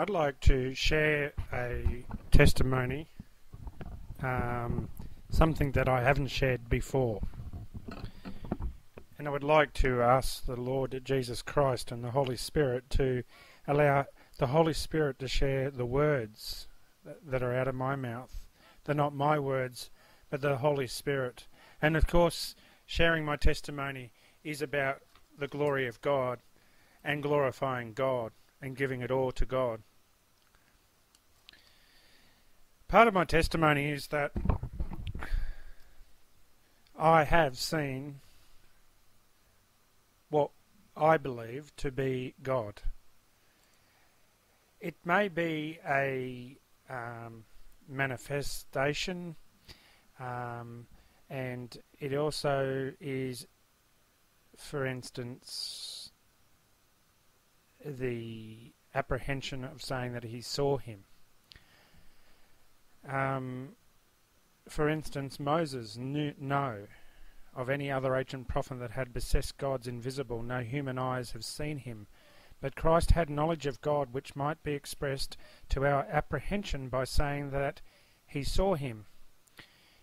I'd like to share a testimony, um, something that I haven't shared before. And I would like to ask the Lord Jesus Christ and the Holy Spirit to allow the Holy Spirit to share the words that are out of my mouth. They're not my words, but the Holy Spirit. And of course, sharing my testimony is about the glory of God and glorifying God and giving it all to God. Part of my testimony is that I have seen what I believe to be God. It may be a um, manifestation, um, and it also is, for instance, the apprehension of saying that he saw him. Um, for instance, Moses knew no of any other ancient prophet that had possessed God's invisible. No human eyes have seen him. But Christ had knowledge of God which might be expressed to our apprehension by saying that he saw him.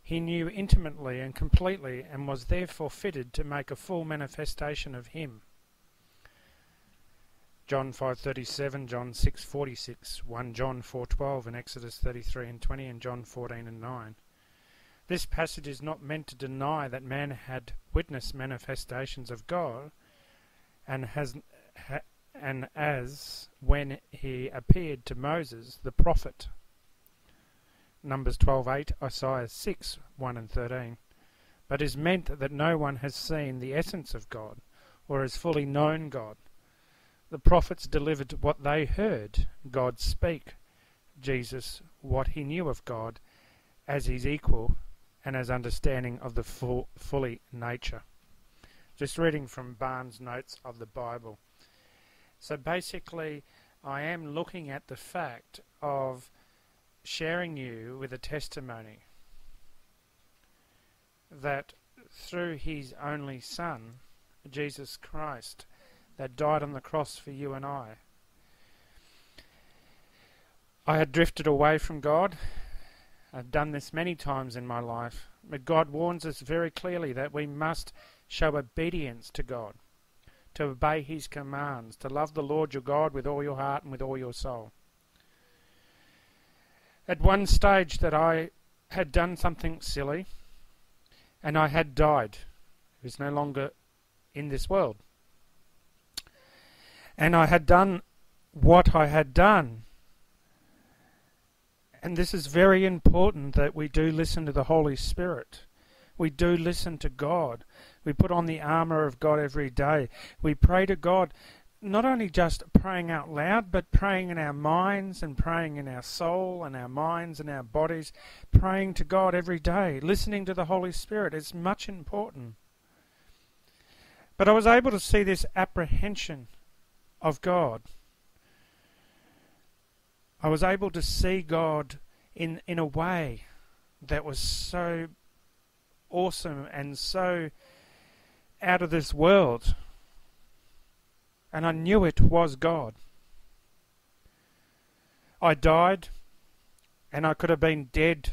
He knew intimately and completely and was therefore fitted to make a full manifestation of him. John 5:37, John 6:46, 1 John 4:12 and Exodus 33 and 20 and John 14 and 9. This passage is not meant to deny that man had witnessed manifestations of God and has ha, and as when he appeared to Moses the prophet. Numbers 12:8, Isaiah 6 1 and 13. But is meant that no one has seen the essence of God or has fully known God the prophets delivered what they heard God speak, Jesus what he knew of God as his equal and as understanding of the full, fully nature. Just reading from Barnes' notes of the Bible. So basically, I am looking at the fact of sharing you with a testimony that through his only Son, Jesus Christ, that died on the cross for you and I. I had drifted away from God. I've done this many times in my life. But God warns us very clearly that we must show obedience to God, to obey His commands, to love the Lord your God with all your heart and with all your soul. At one stage that I had done something silly and I had died. He was no longer in this world and I had done what I had done. And this is very important that we do listen to the Holy Spirit. We do listen to God. We put on the armour of God every day. We pray to God, not only just praying out loud, but praying in our minds and praying in our soul and our minds and our bodies. Praying to God every day. Listening to the Holy Spirit is much important. But I was able to see this apprehension of God. I was able to see God in, in a way that was so awesome and so out of this world. And I knew it was God. I died, and I could have been dead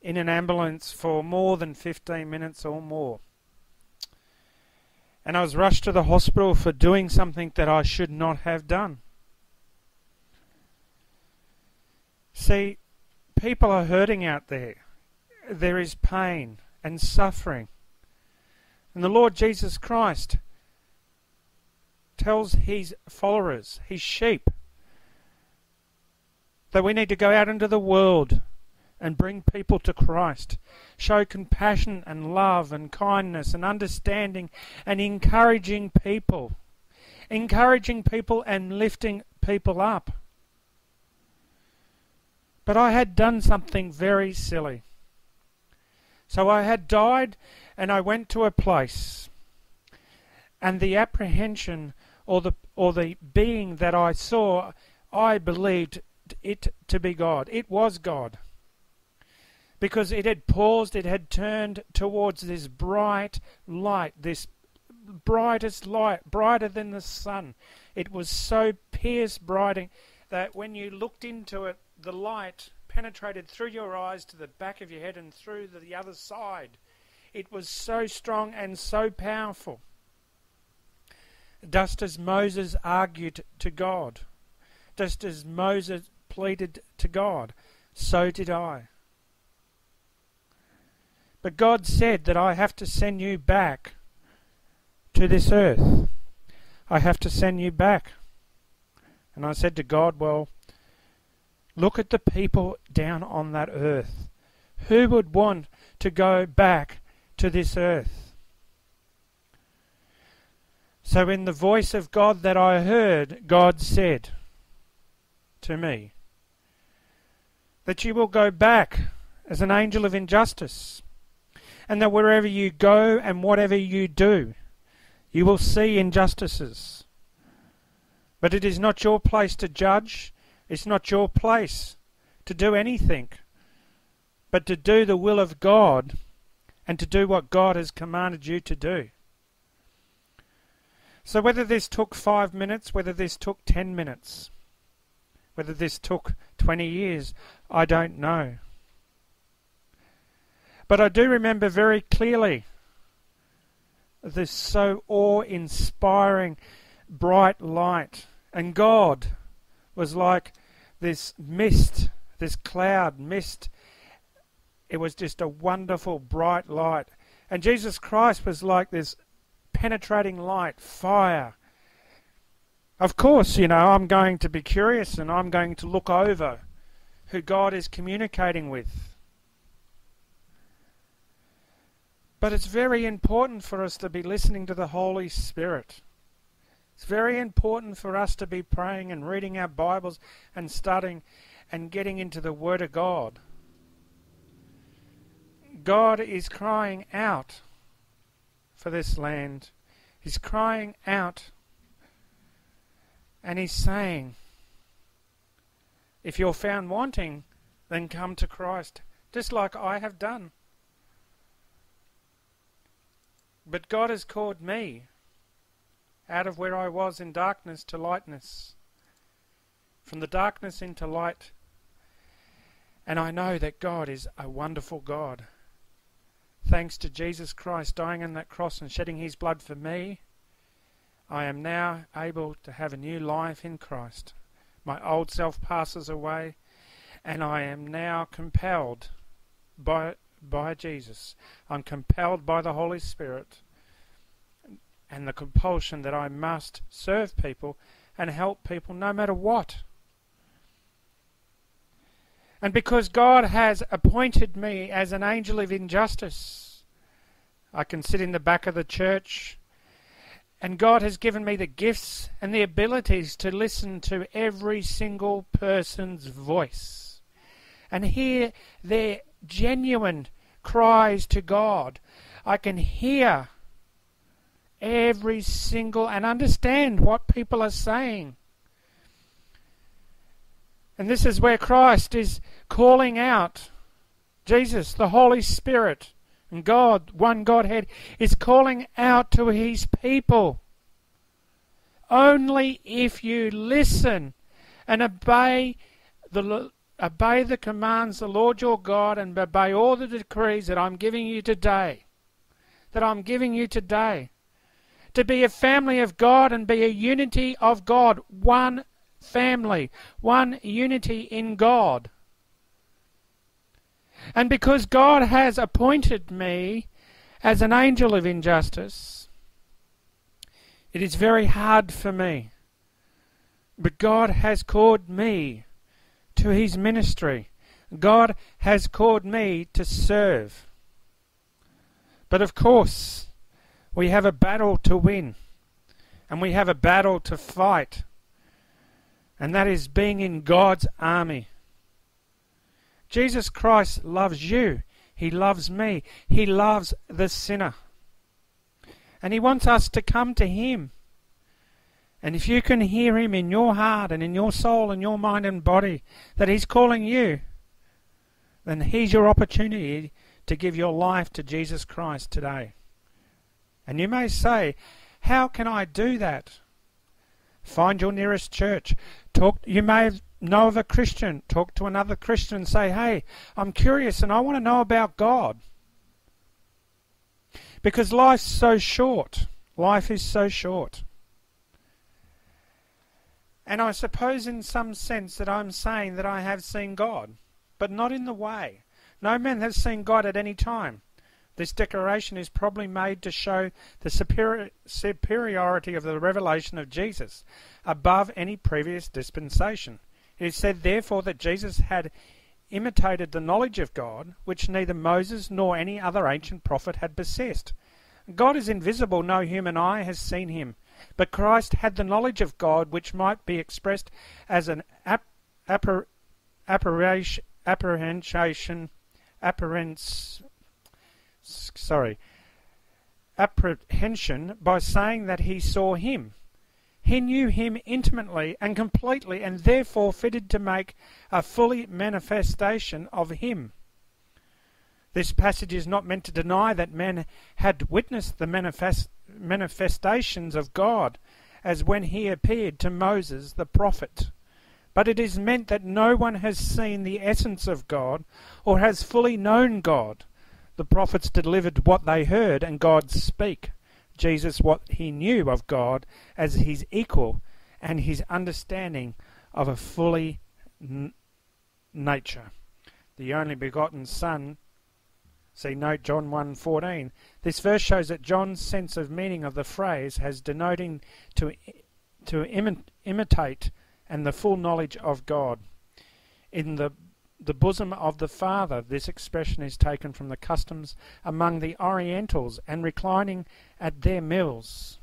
in an ambulance for more than 15 minutes or more and I was rushed to the hospital for doing something that I should not have done. See, people are hurting out there. There is pain and suffering. And the Lord Jesus Christ tells his followers, his sheep, that we need to go out into the world and bring people to Christ. Show compassion and love and kindness and understanding and encouraging people. Encouraging people and lifting people up. But I had done something very silly. So I had died and I went to a place. And the apprehension or the or the being that I saw, I believed it to be God. It was God because it had paused, it had turned towards this bright light, this brightest light, brighter than the sun. It was so pierce bright that when you looked into it, the light penetrated through your eyes to the back of your head and through the other side. It was so strong and so powerful. Just as Moses argued to God, just as Moses pleaded to God, so did I. But God said that I have to send you back to this earth. I have to send you back. And I said to God, Well, look at the people down on that earth. Who would want to go back to this earth? So, in the voice of God that I heard, God said to me that you will go back as an angel of injustice and that wherever you go and whatever you do, you will see injustices. But it is not your place to judge, it's not your place to do anything, but to do the will of God and to do what God has commanded you to do. So, whether this took five minutes, whether this took ten minutes, whether this took 20 years, I don't know. But I do remember very clearly this so awe inspiring bright light. And God was like this mist, this cloud mist. It was just a wonderful bright light. And Jesus Christ was like this penetrating light, fire. Of course, you know, I'm going to be curious and I'm going to look over who God is communicating with. But it's very important for us to be listening to the Holy Spirit. It's very important for us to be praying and reading our Bibles and studying and getting into the Word of God. God is crying out for this land. He's crying out and He's saying, If you're found wanting, then come to Christ, just like I have done. But God has called me out of where I was in darkness to lightness, from the darkness into light. And I know that God is a wonderful God. Thanks to Jesus Christ dying on that cross and shedding his blood for me, I am now able to have a new life in Christ. My old self passes away, and I am now compelled by by Jesus. I'm compelled by the Holy Spirit and the compulsion that I must serve people and help people no matter what. And because God has appointed me as an angel of injustice, I can sit in the back of the church, and God has given me the gifts and the abilities to listen to every single person's voice and hear their genuine cries to God. I can hear every single and understand what people are saying. And this is where Christ is calling out. Jesus, the Holy Spirit, and God, one Godhead, is calling out to his people. Only if you listen and obey the obey the commands the Lord your God and obey all the decrees that I'm giving you today. That I'm giving you today. To be a family of God and be a unity of God. One family. One unity in God. And because God has appointed me as an angel of injustice, it is very hard for me. But God has called me to his ministry. God has called me to serve. But of course, we have a battle to win, and we have a battle to fight, and that is being in God's army. Jesus Christ loves you. He loves me. He loves the sinner. And He wants us to come to Him. And if you can hear Him in your heart and in your soul and your mind and body that He's calling you, then here's your opportunity to give your life to Jesus Christ today. And you may say, How can I do that? Find your nearest church. Talk. You may know of a Christian. Talk to another Christian and say, "Hey, I'm curious and I want to know about God." Because life's so short. Life is so short. And I suppose in some sense that I'm saying that I have seen God, but not in the way. No man has seen God at any time. This declaration is probably made to show the superior, superiority of the revelation of Jesus above any previous dispensation. It is said, therefore, that Jesus had imitated the knowledge of God, which neither Moses nor any other ancient prophet had possessed. God is invisible, no human eye has seen him. But Christ had the knowledge of God, which might be expressed as an ap- appar- apprehension, apparence, sorry, apprehension by saying that he saw him. He knew him intimately and completely, and therefore fitted to make a fully manifestation of him. This passage is not meant to deny that men had witnessed the manifest, manifestations of God, as when he appeared to Moses the prophet. But it is meant that no one has seen the essence of God or has fully known God. The prophets delivered what they heard, and God speak. Jesus what he knew of God as his equal, and his understanding of a fully nature. The only begotten Son. See note John 1:14. This verse shows that John's sense of meaning of the phrase has denoting to to imi- imitate and the full knowledge of God. In the the bosom of the Father. This expression is taken from the customs among the Orientals and reclining at their meals.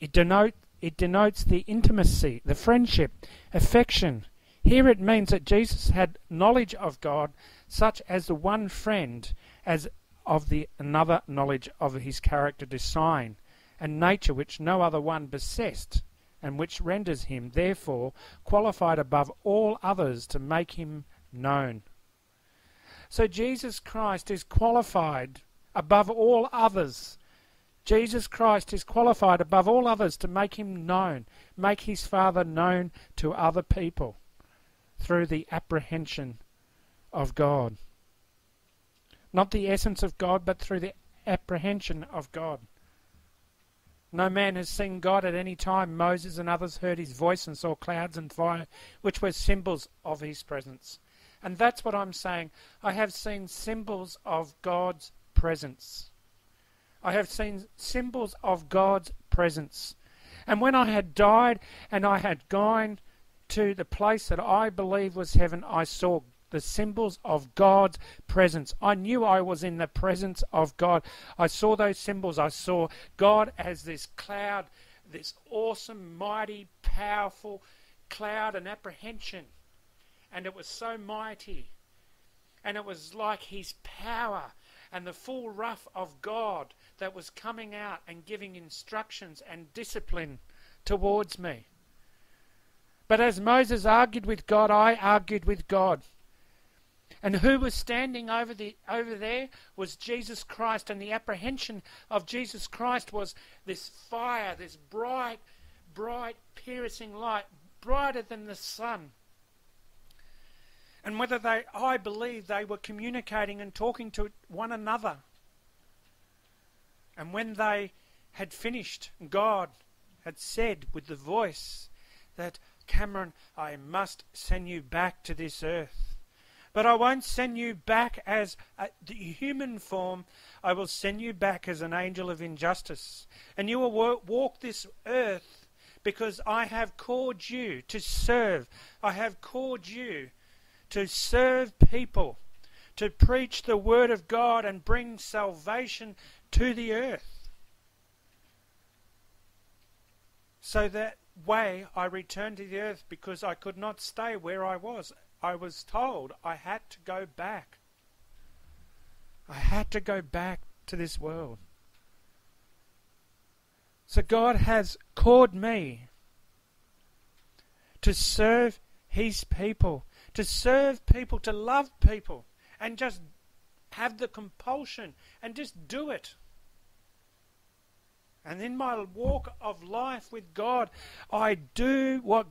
It, denote, it denotes the intimacy, the friendship, affection. Here it means that Jesus had knowledge of God, such as the one friend, as of the another knowledge of his character, design, and nature which no other one possessed, and which renders him, therefore, qualified above all others to make him known. So Jesus Christ is qualified above all others. Jesus Christ is qualified above all others to make him known, make his Father known to other people through the apprehension of God. Not the essence of God, but through the apprehension of God. No man has seen God at any time. Moses and others heard his voice and saw clouds and fire, which were symbols of his presence. And that's what I'm saying. I have seen symbols of God's presence. I have seen symbols of God's presence. And when I had died and I had gone to the place that I believe was heaven, I saw the symbols of God's presence. I knew I was in the presence of God. I saw those symbols. I saw God as this cloud, this awesome, mighty, powerful cloud and apprehension and it was so mighty. And it was like his power and the full wrath of God that was coming out and giving instructions and discipline towards me. But as Moses argued with God, I argued with God. And who was standing over the over there was Jesus Christ, and the apprehension of Jesus Christ was this fire, this bright, bright, piercing light, brighter than the sun and whether they, I believe they were communicating and talking to one another. And when they had finished, God had said with the voice that, Cameron, I must send you back to this earth. But I won't send you back as a, the human form. I will send you back as an angel of injustice. And you will walk this earth because I have called you to serve. I have called you to serve people, to preach the Word of God and bring salvation to the earth. So that way I returned to the earth because I could not stay where I was. I was told I had to go back. I had to go back to this world. So God has called me to serve His people to serve people, to love people, and just have the compulsion and just do it. And in my walk of life with God, I do what